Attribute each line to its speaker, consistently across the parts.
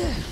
Speaker 1: What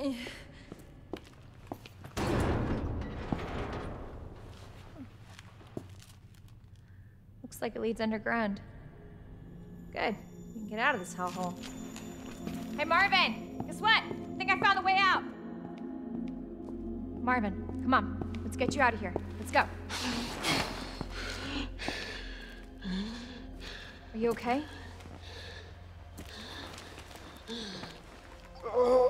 Speaker 1: Looks like it leads underground. Good. We can get out of this hellhole. Hey, Marvin! Guess what? I think I found a way out. Marvin, come on. Let's get you out of here. Let's go. Are you okay? Oh.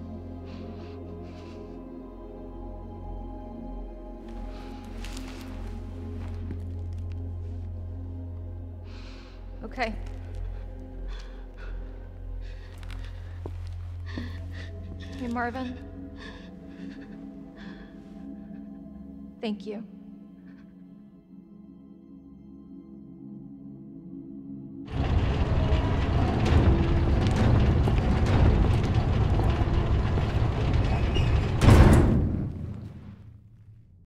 Speaker 1: Okay. Hey, Marvin. Thank you.